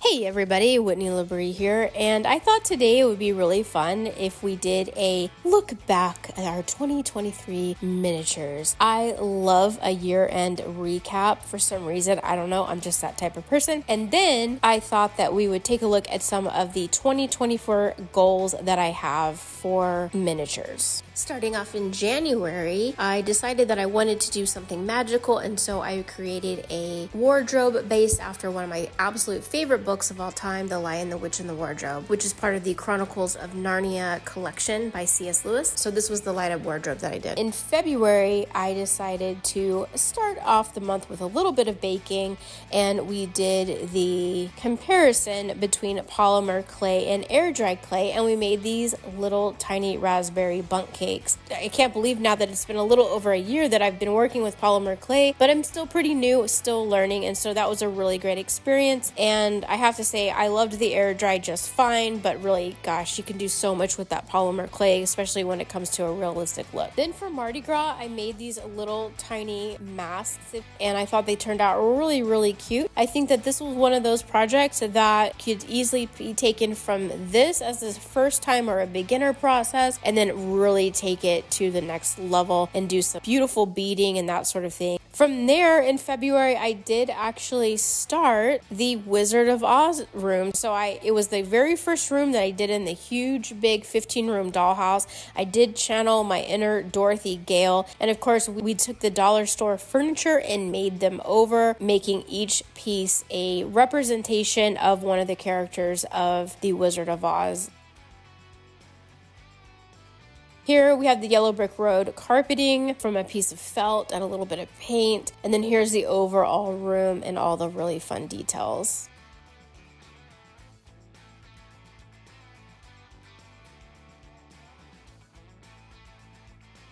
Hey everybody, Whitney LaBrie here, and I thought today it would be really fun if we did a look back at our 2023 miniatures. I love a year end recap for some reason. I don't know, I'm just that type of person. And then I thought that we would take a look at some of the 2024 goals that I have for miniatures. Starting off in January, I decided that I wanted to do something magical, and so I created a wardrobe based after one of my absolute favorite books of all time, The Lion, the Witch, and the Wardrobe, which is part of the Chronicles of Narnia collection by C.S. Lewis. So this was the light up wardrobe that I did. In February, I decided to start off the month with a little bit of baking, and we did the comparison between polymer clay and air dry clay, and we made these little tiny raspberry bundt cakes. I can't believe now that it's been a little over a year that I've been working with polymer clay, but I'm still pretty new, still learning, and so that was a really great experience. And I have have to say, I loved the air dry just fine, but really, gosh, you can do so much with that polymer clay, especially when it comes to a realistic look. Then for Mardi Gras, I made these little tiny masks, and I thought they turned out really, really cute. I think that this was one of those projects that could easily be taken from this as a first time or a beginner process, and then really take it to the next level and do some beautiful beading and that sort of thing. From there, in February, I did actually start the Wizard of Oz room. So I it was the very first room that I did in the huge, big 15 room dollhouse. I did channel my inner Dorothy Gale, and of course, we took the dollar store furniture and made them over, making each piece a representation of one of the characters of the Wizard of Oz. Here we have the yellow brick road carpeting from a piece of felt and a little bit of paint. And then here's the overall room and all the really fun details.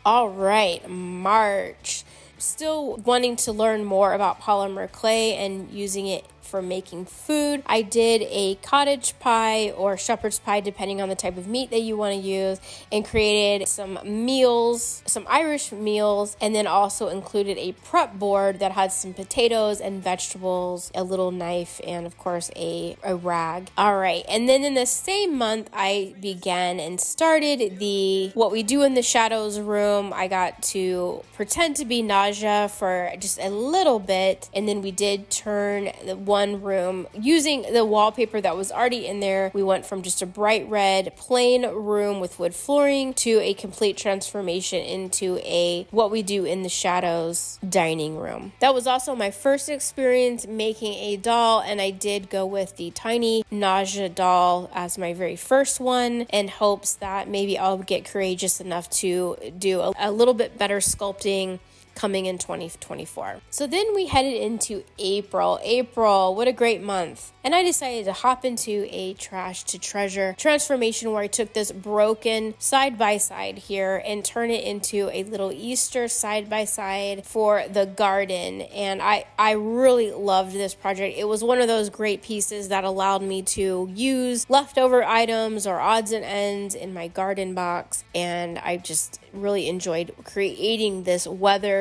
All right, March. Still wanting to learn more about polymer clay and using it for making food. I did a cottage pie or shepherd's pie, depending on the type of meat that you want to use, and created some meals, some Irish meals, and then also included a prep board that had some potatoes and vegetables, a little knife, and of course a, a rag. All right, and then in the same month, I began and started the what we do in the shadows room. I got to pretend to be Nadja for just a little bit, and then we did turn the one one room using the wallpaper that was already in there. We went from just a bright red plain room with wood flooring to a complete transformation into a what we do in the shadows dining room. That was also my first experience making a doll, and I did go with the tiny Nadja doll as my very first one in hopes that maybe I'll get courageous enough to do a, a little bit better sculpting coming in 2024. So then we headed into April. April, what a great month. And I decided to hop into a trash to treasure transformation where I took this broken side by side here and turn it into a little Easter side by side for the garden. And I, I really loved this project. It was one of those great pieces that allowed me to use leftover items or odds and ends in my garden box. And I just really enjoyed creating this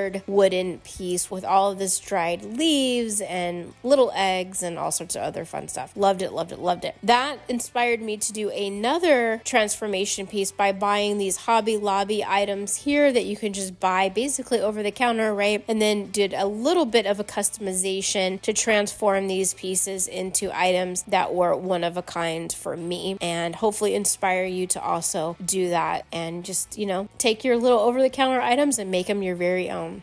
weathered wooden piece with all of this dried leaves and little eggs and all sorts of other fun stuff. Loved it, loved it, loved it. That inspired me to do another transformation piece by buying these Hobby Lobby items here that you can just buy basically over the counter, right? And then did a little bit of a customization to transform these pieces into items that were one of a kind for me and hopefully inspire you to also do that and just, you know, take your little over the counter items and make them your very own.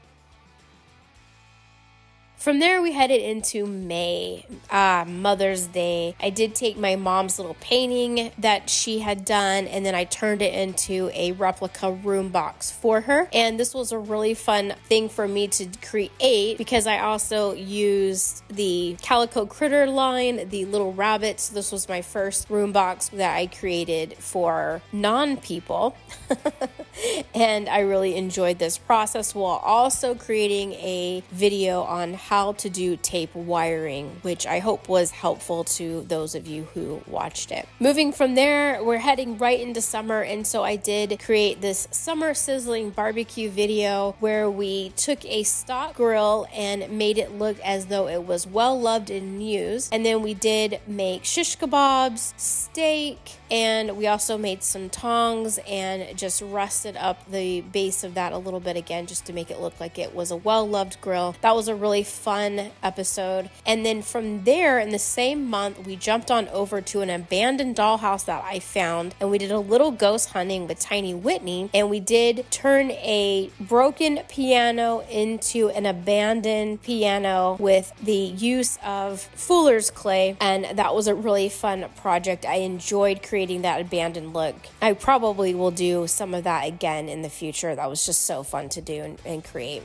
From there, we headed into May, uh, Mother's Day. I did take my mom's little painting that she had done, and then I turned it into a replica room box for her. And this was a really fun thing for me to create because I also used the Calico Critter line, the little rabbits. This was my first room box that I created for non people. and I really enjoyed this process while also creating a video on how to do tape wiring, which I hope was helpful to those of you who watched it. Moving from there, we're heading right into summer, and so I did create this summer sizzling barbecue video where we took a stock grill and made it look as though it was well loved and used. And then we did make shish kebabs, steak, and we also made some tongs and just rusted up the base of that a little bit again just to make it look like it was a well loved grill. That was a really fun episode. And then from there, in the same month, we jumped on over to an abandoned dollhouse that I found and we did a little ghost hunting with Tiny Whitney. And we did turn a broken piano into an abandoned piano with the use of Fuller's clay. And that was a really fun project. I enjoyed creating that abandoned look. I probably will do some of that again in the future. That was just so fun to do and, and create.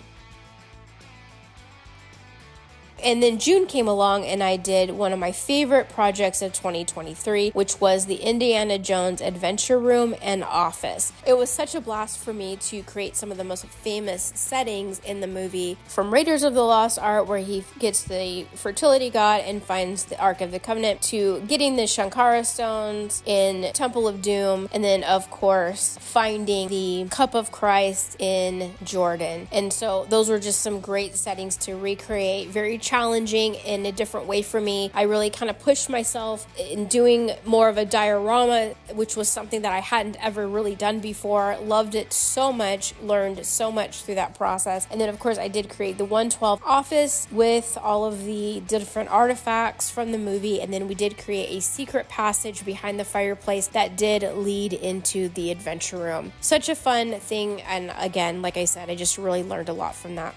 And then June came along and I did one of my favorite projects of 2023, which was the Indiana Jones Adventure Room and Office. It was such a blast for me to create some of the most famous settings in the movie from Raiders of the Lost Ark, where he gets the fertility god and finds the Ark of the Covenant, to getting the Shankara stones in Temple of Doom, and then, of course, finding the Cup of Christ in Jordan. And so, those were just some great settings to recreate, very challenging in a different way for me. I really kind of pushed myself in doing more of a diorama, which was something that I hadn't ever really done before. Loved it so much, learned so much through that process. And then, of course, I did create the 112 office with all of the different artifacts from the movie. And then we did create a secret passage behind the fireplace that did lead into the adventure room. Such a fun thing. And again, like I said, I just really learned a lot from that.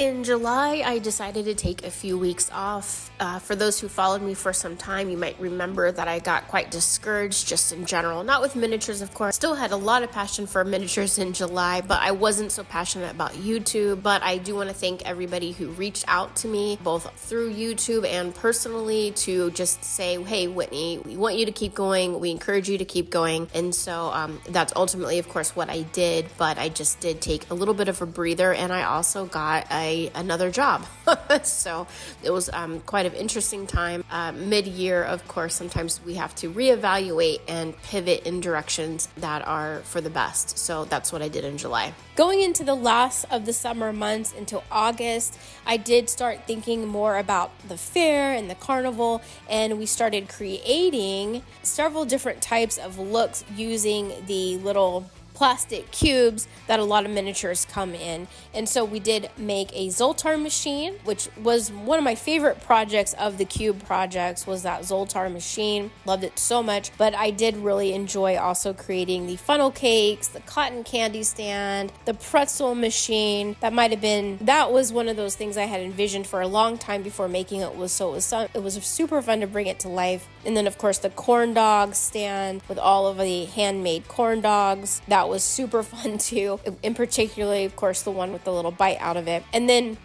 In July, I decided to take a few weeks off. Uh, for those who followed me for some time, you might remember that I got quite discouraged just in general. Not with miniatures, of course. Still had a lot of passion for miniatures in July, but I wasn't so passionate about YouTube. But I do want to thank everybody who reached out to me, both through YouTube and personally, to just say, hey, Whitney, we want you to keep going. We encourage you to keep going. And so um, that's ultimately, of course, what I did. But I just did take a little bit of a breather, and I also got a another job. so it was um, quite an interesting time. Uh, Mid year, of course, sometimes we have to reevaluate and pivot in directions that are for the best. So that's what I did in July. Going into the last of the summer months into August, I did start thinking more about the fair and the carnival, and we started creating several different types of looks using the little plastic cubes that a lot of miniatures come in. And so we did make a Zoltar machine, which was one of my favorite projects of the cube projects was that Zoltar machine. Loved it so much, but I did really enjoy also creating the funnel cakes, the cotton candy stand, the pretzel machine. That might have been that was one of those things I had envisioned for a long time before making it was so it was it was super fun to bring it to life. And then of course the corn dog stand with all of the handmade corn dogs. That was super fun too. In particularly, of course, the one with the little bite out of it. And then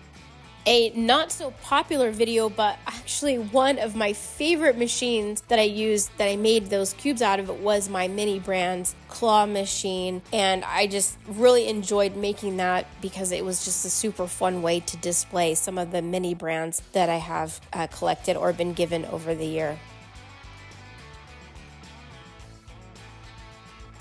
a not so popular video, but actually one of my favorite machines that I used that I made those cubes out of was my mini brands claw machine. And I just really enjoyed making that because it was just a super fun way to display some of the mini brands that I have uh, collected or been given over the year.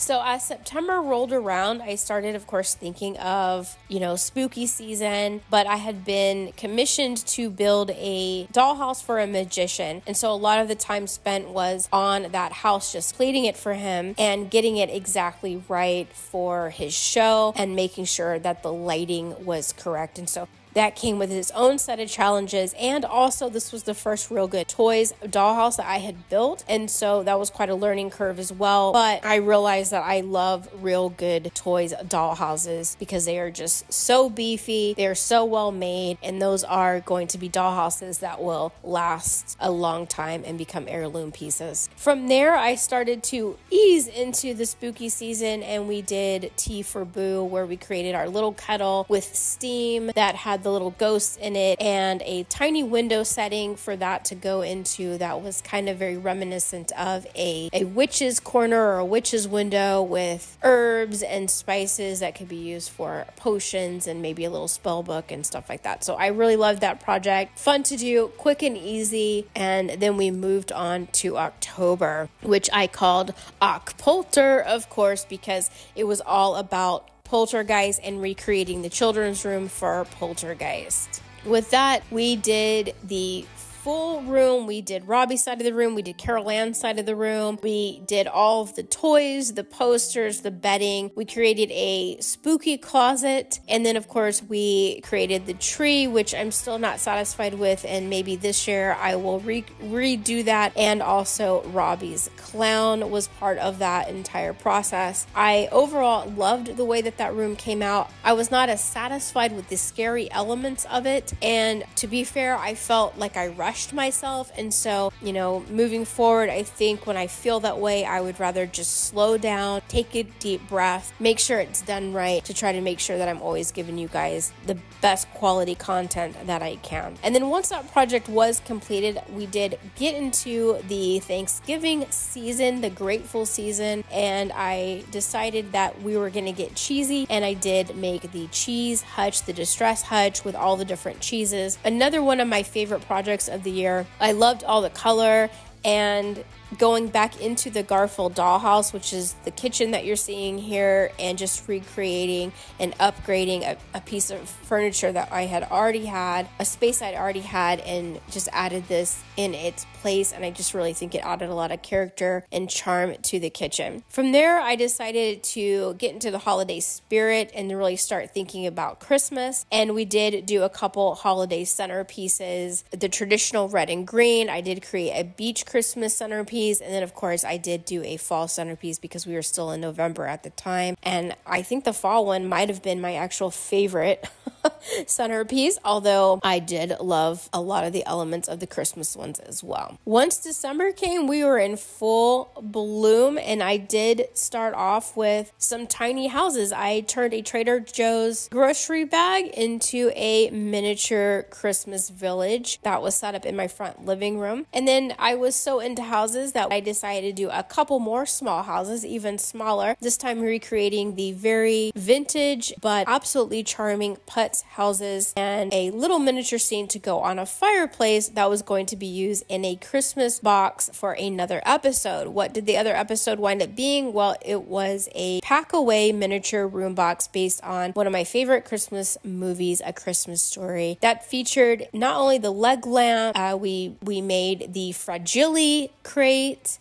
So as September rolled around, I started, of course, thinking of, you know, spooky season, but I had been commissioned to build a dollhouse for a magician. And so a lot of the time spent was on that house, just plating it for him and getting it exactly right for his show and making sure that the lighting was correct. And so that came with its own set of challenges. And also, this was the first real good toys dollhouse that I had built. And so that was quite a learning curve as well. But I realized that I love real good toys dollhouses because they are just so beefy, they're so well made, and those are going to be dollhouses that will last a long time and become heirloom pieces. From there, I started to ease into the spooky season and we did Tea for Boo, where we created our little kettle with steam that had the little ghosts in it and a tiny window setting for that to go into that was kind of very reminiscent of a, a witch's corner or a witch's window with herbs and spices that could be used for potions and maybe a little spell book and stuff like that. So I really loved that project. Fun to do, quick and easy. And then we moved on to October, which I called Ocpolter, of course, because it was all about poltergeist and recreating the children's room for poltergeist. With that, we did the full room. We did Robbie's side of the room. We did Carol Anne's side of the room. We did all of the toys, the posters, the bedding. We created a spooky closet. And then, of course, we created the tree, which I'm still not satisfied with. And maybe this year I will re- redo that. And also, Robbie's clown was part of that entire process. I overall loved the way that that room came out. I was not as satisfied with the scary elements of it. And to be fair, I felt like I rushed rushed myself. And so, you know, moving forward, I think when I feel that way, I would rather just slow down, take a deep breath, make sure it's done right to try to make sure that I'm always giving you guys the best quality content that I can. And then once that project was completed, we did get into the Thanksgiving season, the grateful season, and I decided that we were going to get cheesy and I did make the cheese hutch, the distress hutch with all the different cheeses. Another one of my favorite projects of the year. I loved all the color and going back into the Garfield dollhouse, which is the kitchen that you're seeing here, and just recreating and upgrading a, a, piece of furniture that I had already had, a space I'd already had, and just added this in its place. And I just really think it added a lot of character and charm to the kitchen. From there, I decided to get into the holiday spirit and really start thinking about Christmas. And we did do a couple holiday centerpieces, the traditional red and green. I did create a beach Christmas centerpiece centerpiece. And then, of course, I did do a fall centerpiece because we were still in November at the time. And I think the fall one might have been my actual favorite centerpiece, although I did love a lot of the elements of the Christmas ones as well. Once December came, we were in full bloom, and I did start off with some tiny houses. I turned a Trader Joe's grocery bag into a miniature Christmas village that was set up in my front living room. And then I was so into houses that I decided to do a couple more small houses, even smaller, this time recreating the very vintage but absolutely charming Putz houses and a little miniature scene to go on a fireplace that was going to be used in a Christmas box for another episode. What did the other episode wind up being? Well, it was a pack away miniature room box based on one of my favorite Christmas movies, A Christmas Story, that featured not only the leg lamp, uh, we we made the fragile crate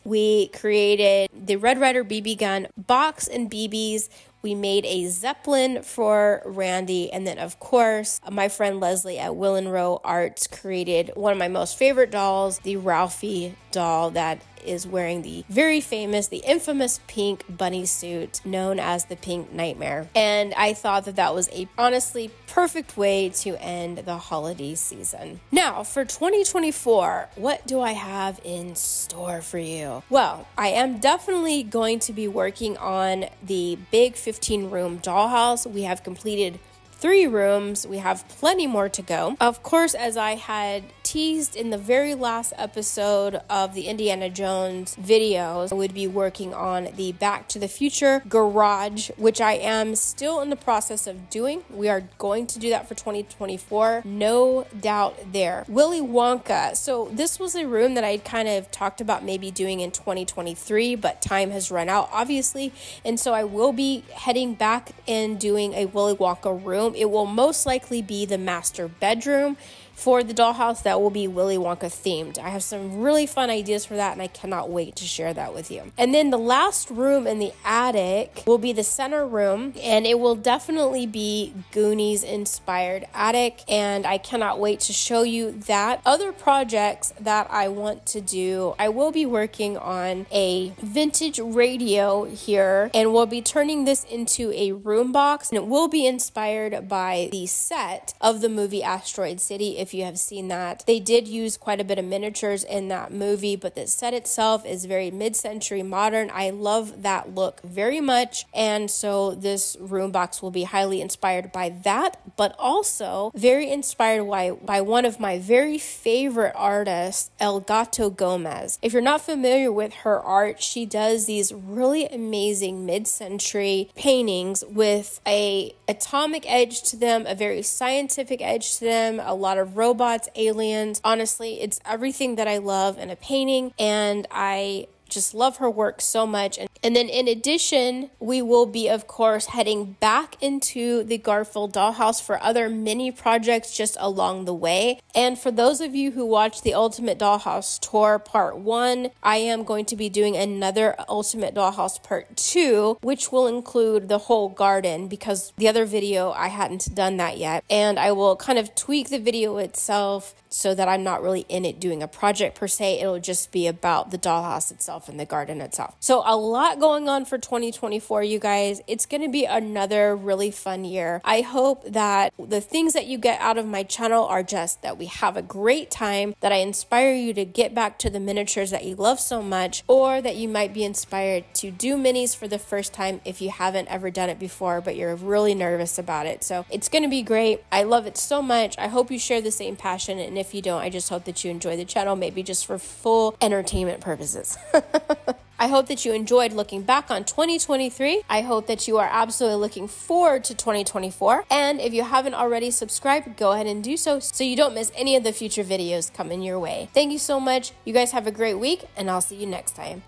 we created the Red Ryder BB gun box and BBs. We made a Zeppelin for Randy. And then, of course, my friend Leslie at Willenrow Arts created one of my most favorite dolls, the Ralphie doll that is wearing the very famous, the infamous pink bunny suit known as the Pink Nightmare. And I thought that that was a honestly perfect way to end the holiday season. Now, for 2024, what do I have in store for you? Well, I am definitely going to be working on the big 15 room dollhouse. We have completed three rooms. We have plenty more to go. Of course, as I had teased in the very last episode of the Indiana Jones videos, I would be working on the Back to the Future garage, which I am still in the process of doing. We are going to do that for 2024, no doubt there. Willy Wonka. So, this was a room that I kind of talked about maybe doing in 2023, but time has run out, obviously. And so, I will be heading back and doing a Willy Wonka room. It will most likely be the master bedroom for the dollhouse that will be Willy Wonka themed. I have some really fun ideas for that and I cannot wait to share that with you. And then the last room in the attic will be the center room and it will definitely be Goonies inspired attic and I cannot wait to show you that. Other projects that I want to do, I will be working on a vintage radio here and we'll be turning this into a room box and it will be inspired by the set of the movie Asteroid City if you have seen that. They did use quite a bit of miniatures in that movie, but the set itself is very mid century modern. I love that look very much. And so this room box will be highly inspired by that, but also very inspired by, by one of my very favorite artists, El Gato Gomez. If you're not familiar with her art, she does these really amazing mid-century paintings with a atomic edge to them, a very scientific edge to them, a lot of robots, aliens. Honestly, it's everything that I love in a painting and I just love her work so much. And, and then in addition, we will be, of course, heading back into the Garfield dollhouse for other mini projects just along the way. And for those of you who watched the Ultimate Dollhouse Tour Part 1, I am going to be doing another Ultimate Dollhouse Part 2, which will include the whole garden because the other video I hadn't done that yet. And I will kind of tweak the video itself so that I'm not really in it doing a project per se. It'll just be about the dollhouse itself and the garden itself. So, a lot going on for 2024, you guys. It's going to be another really fun year. I hope that the things that you get out of my channel are just that we have a great time, that I inspire you to get back to the miniatures that you love so much, or that you might be inspired to do minis for the first time if you haven't ever done it before, but you're really nervous about it. So, it's going to be great. I love it so much. I hope you share the same passion. And if you don't, I just hope that you enjoy the channel, maybe just for full entertainment purposes. I hope that you enjoyed looking back on 2023. I hope that you are absolutely looking forward to 2024. And if you haven't already subscribed, go ahead and do so so you don't miss any of the future videos coming your way. Thank you so much. You guys have a great week, and I'll see you next time.